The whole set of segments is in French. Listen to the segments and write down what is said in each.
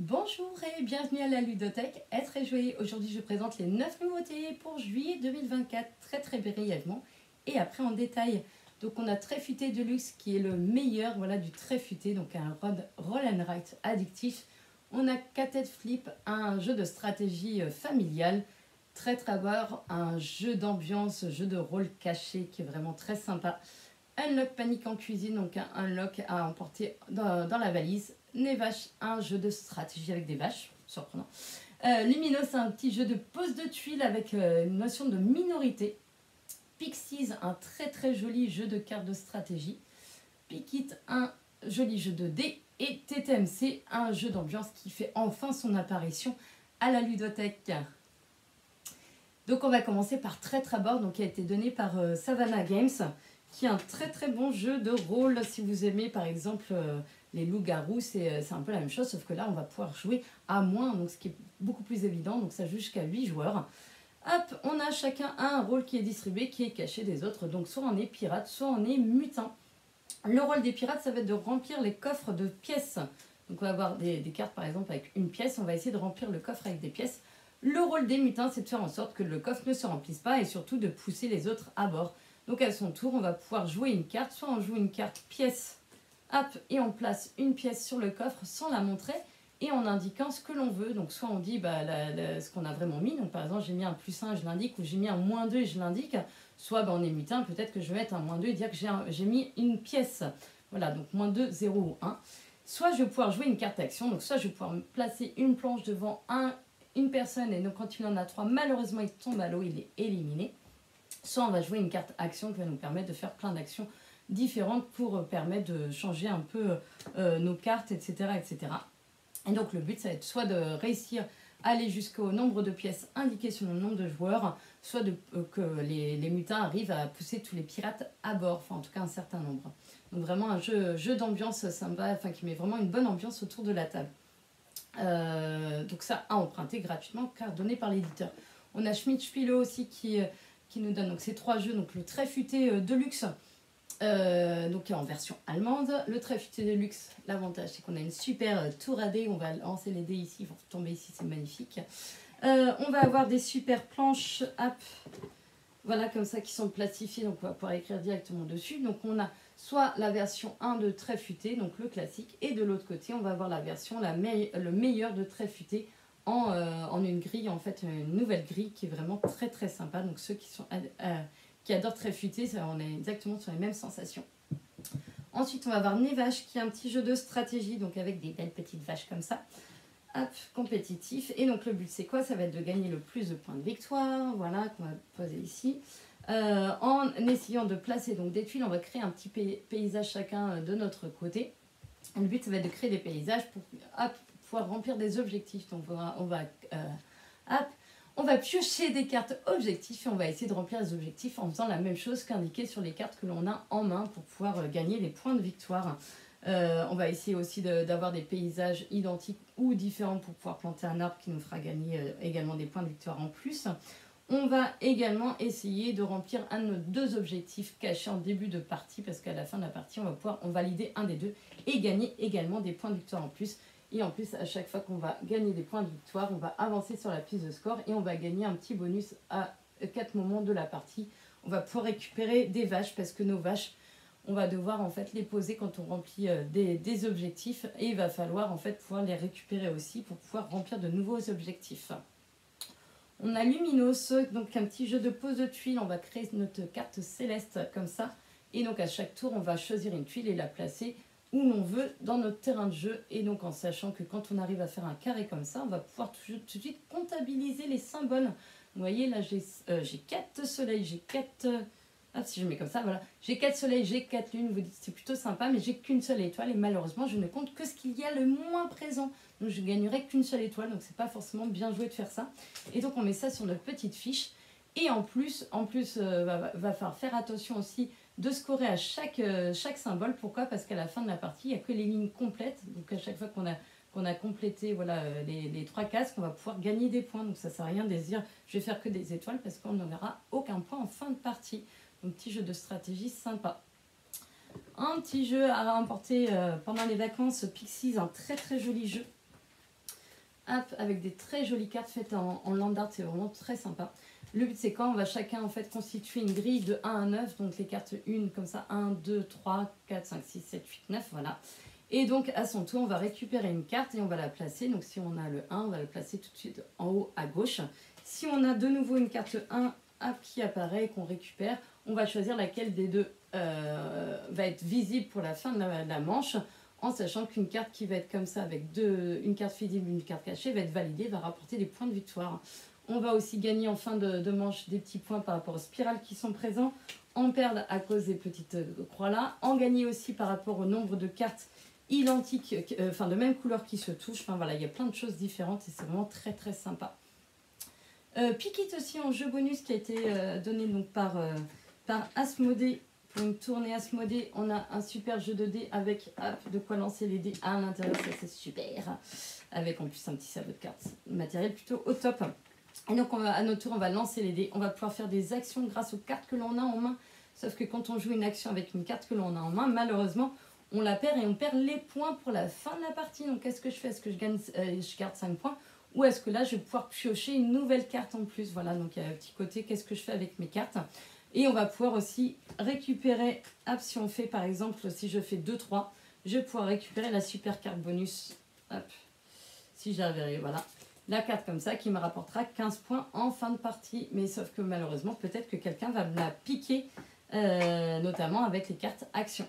Bonjour et bienvenue à la Ludothèque Être et Jouer. Aujourd'hui, je présente les 9 nouveautés pour juillet 2024, très très brièvement. Et après, en détail. Donc, on a Tréfuté Deluxe qui est le meilleur voilà, du Tréfuté, donc un roll and write addictif. On a Catet Flip, un jeu de stratégie euh, familiale, très très un jeu d'ambiance, jeu de rôle caché qui est vraiment très sympa. Unlock Panique en cuisine, donc un unlock à emporter dans, la valise. Nevache, un jeu de stratégie avec des vaches, surprenant. Euh, Luminos, un petit jeu de pose de tuiles avec euh, une notion de minorité. Pixies, un très très joli jeu de cartes de stratégie. Pikit, un joli jeu de dés. Et TTMC, un jeu d'ambiance qui fait enfin son apparition à la ludothèque. Donc on va commencer par Trabord, donc qui a été donné par euh, Savannah Games qui est un très très bon jeu de rôle. Si vous aimez par exemple euh, les loups-garous, euh, c'est un peu la même chose, sauf que là on va pouvoir jouer à moins, donc ce qui est beaucoup plus évident, donc ça joue jusqu'à 8 joueurs. Hop, on a chacun un rôle qui est distribué, qui est caché des autres, donc soit on est pirate, soit on est mutant. Le rôle des pirates, ça va être de remplir les coffres de pièces. Donc on va avoir des, des cartes par exemple avec une pièce, on va essayer de remplir le coffre avec des pièces. Le rôle des mutins, c'est de faire en sorte que le coffre ne se remplisse pas et surtout de pousser les autres à bord. Donc à son tour, on va pouvoir jouer une carte. Soit on joue une carte pièce, hop, et on place une pièce sur le coffre sans la montrer et en indiquant ce que l'on veut. Donc soit on dit bah, ce qu'on a vraiment mis. Donc par exemple, j'ai mis un plus 1 je l'indique, ou j'ai mis un moins 2 et je l'indique. Soit bah, on est mutin, peut-être que je vais mettre un moins 2 et dire que j'ai mis une pièce. Voilà, donc moins 2, 0 ou 1. Soit je vais pouvoir jouer une carte action. Donc soit je vais pouvoir placer une planche devant un, une personne et donc quand il en a trois, malheureusement il tombe à l'eau, il est éliminé soit on va jouer une carte action qui va nous permettre de faire plein d'actions différentes pour euh, permettre de changer un peu euh, nos cartes, etc., etc. Et donc le but, ça va être soit de réussir à aller jusqu'au nombre de pièces indiquées sur le nombre de joueurs, soit euh, que les, les, mutins arrivent à pousser tous les pirates à bord, enfin en tout cas un certain nombre. Donc vraiment un jeu, jeu d'ambiance sympa, enfin qui met vraiment une bonne ambiance autour de la table. donc ça à emprunter gratuitement car donné par l'éditeur. On a Schmidt Spilo aussi qui qui nous donne donc ces trois jeux, donc le très futé euh, Deluxe, euh, donc en version allemande. Le très futé Deluxe, l'avantage c'est qu'on a une super euh, tour à dés, on va lancer les dés ici, ils vont tomber ici, c'est magnifique. on va avoir des super planches app, voilà comme ça qui sont plastifiées, donc on va pouvoir écrire directement dessus. Donc on a soit la version 1 de très donc le classique, et de l'autre côté on va avoir la version la le meilleur de très futé euh, en, une grille, en fait, une nouvelle grille qui est vraiment très très sympa. Donc ceux qui, sont, euh, qui adorent très futé, on est exactement sur les mêmes sensations. Ensuite, on va avoir Nevache qui est un petit jeu de stratégie, donc avec des belles petites vaches comme ça. Hop, compétitif. Et donc le but c'est quoi? Ça va être de gagner le plus de points de victoire, voilà, qu'on va poser ici. Euh, en essayant de placer donc des tuiles, on va créer un petit paysage chacun de notre côté. Le but ça va être de créer des paysages pour hop, remplir des objectifs. Donc on va, on va, euh, on va piocher des cartes objectifs et on va essayer de remplir les objectifs en faisant la même chose qu'indiqué sur les cartes que l'on a en main pour pouvoir euh, gagner les points de victoire. Euh, on va essayer aussi d'avoir des paysages identiques ou différents pour pouvoir planter un arbre qui nous fera gagner également des points de victoire en plus. On va également essayer de remplir un de nos deux objectifs cachés en début de partie parce qu'à la fin de la partie, on va pouvoir valider un des deux et gagner également des points de victoire en plus. Et en plus, à chaque fois qu'on va gagner des points de victoire, on va avancer sur la piste de score et on va gagner un petit bonus à quatre moments de la partie. On va pouvoir récupérer des vaches parce que nos vaches, on va devoir en fait les poser quand on remplit euh, des, objectifs et il va falloir en fait pouvoir les récupérer aussi pour pouvoir remplir de nouveaux objectifs. On a Luminos, donc un petit jeu de pose de tuiles. On va créer notre carte céleste comme ça. Et donc à chaque tour, on va choisir une tuile et la placer où l'on veut dans notre terrain de jeu. Et donc en sachant que quand on arrive à faire un carré comme ça, on va pouvoir tout, de suite comptabiliser les symboles. Vous voyez, là j'ai euh, quatre soleils, j'ai quatre... ah, si je mets comme ça, voilà. J'ai quatre soleils, j'ai quatre lunes. Vous dites c'est plutôt sympa, mais j'ai qu'une seule étoile. Et malheureusement, je ne compte que ce qu'il y a le moins présent. Donc je gagnerai qu'une seule étoile. Donc c'est pas forcément bien joué de faire ça. Et donc on met ça sur notre petite fiche. Et en plus, en plus euh, va, va falloir faire attention aussi de scorer à chaque, euh, symbole. Pourquoi? Parce qu'à la fin de la partie, il n'y a que les lignes complètes. Donc à chaque fois qu'on a, qu'on a complété voilà, euh, les, trois casques, on va pouvoir gagner des points. Donc ça ne sert à rien de dire je vais faire que des étoiles parce qu'on n'aura aucun point en fin de partie. Donc petit jeu de stratégie sympa. Un petit jeu à remporter euh, pendant les vacances, Pixies, un très très joli jeu. avec des très jolies cartes faites en, en land art, c'est vraiment très sympa. Le but c'est quand on va chacun en fait constituer une grille de 1 à 9, donc les cartes 1 comme ça, 1, 2, 3, 4, 5, 6, 7, 8, 9, voilà. Et donc à son tour, on va récupérer une carte et on va la placer. Donc si on a le 1, on va le placer tout de suite en haut à gauche. Si on a de nouveau une carte 1 qui apparaît et qu'on récupère, on va choisir laquelle des deux euh, va être visible pour la fin de la, manche, en sachant qu'une carte qui va être comme ça avec deux, une carte visible une carte cachée va être validée, va rapporter des points de victoire. On va aussi gagner en fin de, manche des petits points par rapport aux spirales qui sont présents, en perdre à cause des petites euh, croix là, en gagner aussi par rapport au nombre de cartes identiques, euh, enfin de même couleur qui se touchent. Enfin voilà, il y a plein de choses différentes et c'est vraiment très très sympa. Euh, Pikit aussi en jeu bonus qui a été euh, donné par, euh, par Asmodée. Pour une tournée Asmodée, on a un super jeu de dés avec de quoi lancer les dés à l'intérieur, ça c'est super. Avec en plus un petit cerveau de cartes. Matériel plutôt au top. Et donc on va, à notre tour, on va lancer les dés. On va pouvoir faire des actions grâce aux cartes que l'on a en main. Sauf que quand on joue une action avec une carte que l'on a en main, malheureusement, on la perd et on perd les points pour la fin de la partie. Donc qu'est-ce que je fais? Est-ce que je gagne, je garde 5 points? Ou est-ce que là, je vais pouvoir piocher une nouvelle carte en plus? Voilà, donc il y a un petit côté, qu'est-ce que je fais avec mes cartes? Et on va pouvoir aussi récupérer, hop, si on fait par exemple, si je fais 2-3, je vais pouvoir récupérer la super carte bonus. Hop, si j'avais, voilà. La carte comme ça qui me rapportera 15 points en fin de partie. Mais sauf que malheureusement, peut-être que quelqu'un va me la piquer, euh, notamment avec les cartes action.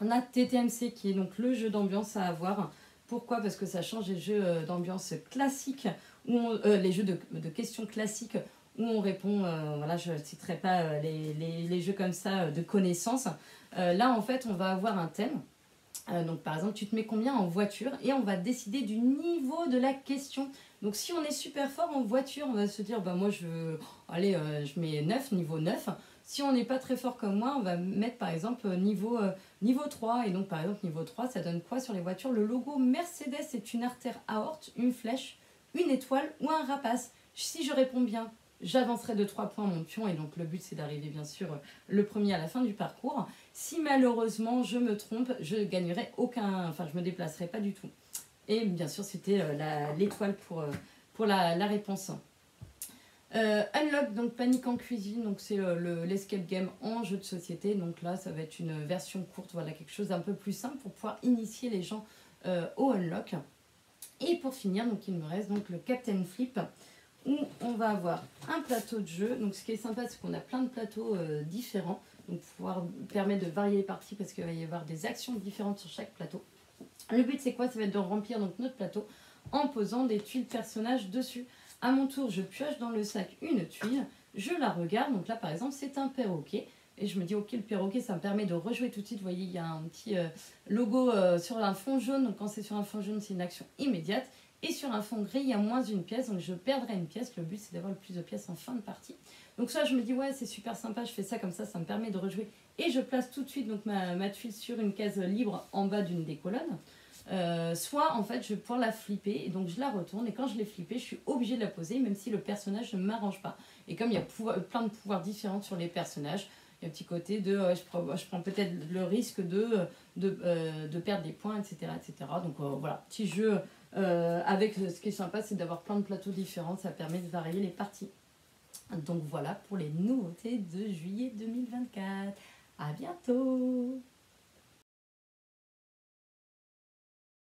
On a TTMC qui est donc le jeu d'ambiance à avoir pourquoi? Parce que ça change les jeux euh, d'ambiance classiques, euh, les jeux de, questions classiques où on répond, voilà, je ne citerai pas les, jeux comme ça de connaissances. là, en fait, on va avoir un thème. Donc, par exemple, tu te mets combien en voiture et on va décider du niveau de la question. Donc, si on est super fort en voiture, on va se dire, bah, moi, je, allez, je mets 9, niveau 9. Si on n'est pas très fort comme moi, on va mettre par exemple niveau, euh, niveau 3. Et donc par exemple niveau 3, ça donne quoi sur les voitures? Le logo Mercedes est une artère aorte, une flèche, une étoile ou un rapace. Si je réponds bien, j'avancerai de 3 points mon pion. Et donc le but c'est d'arriver bien sûr le premier à la fin du parcours. Si malheureusement je me trompe, je gagnerai aucun... Enfin je me déplacerai pas du tout. Et bien sûr c'était euh, l'étoile pour, euh, pour la, réponse. Euh, Unlock, donc Panique en cuisine, donc c'est l'escape game en jeu de société. Donc là, ça va être une version courte, voilà, quelque chose d'un peu plus simple pour pouvoir initier les gens au Unlock. Et pour finir, donc il me reste donc le Captain Flip, où on va avoir un plateau de jeu. Donc ce qui est sympa, c'est qu'on a plein de plateaux différents, donc pouvoir permettre de varier les parties parce qu'il va y avoir des actions différentes sur chaque plateau. Le but c'est quoi? Ça va être de remplir donc notre plateau en posant des tuiles personnages dessus. À mon tour, je pioche dans le sac une tuile, je la regarde. Donc là, par exemple, c'est un perroquet. Et je me dis, ok, le perroquet, ça me permet de rejouer tout de suite. Vous voyez, il y a un petit euh, logo euh, sur un fond jaune. Donc quand c'est sur un fond jaune, c'est une action immédiate. Et sur un fond gris, il y a moins une pièce. Donc je perdrai une pièce. Le but, c'est d'avoir le plus de pièces en fin de partie. Donc ça, je me dis, ouais, c'est super sympa. Je fais ça comme ça, ça me permet de rejouer. Et je place tout de suite donc, ma, ma tuile sur une case libre en bas d'une des colonnes. Euh, soit en fait je vais pouvoir la flipper et donc je la retourne et quand je l'ai flippée je suis obligée de la poser même si le personnage ne m'arrange pas et comme il y a plein de pouvoirs différents sur les personnages il y a un petit côté de je prends, je prends peut-être le risque de, euh, de, perdre des points etc etc donc euh, voilà petit jeu avec ce qui est sympa c'est d'avoir plein de plateaux différents. Ça permet de varier les parties. Donc voilà pour les nouveautés de juillet 2024 à bientôt